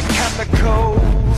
the chemicals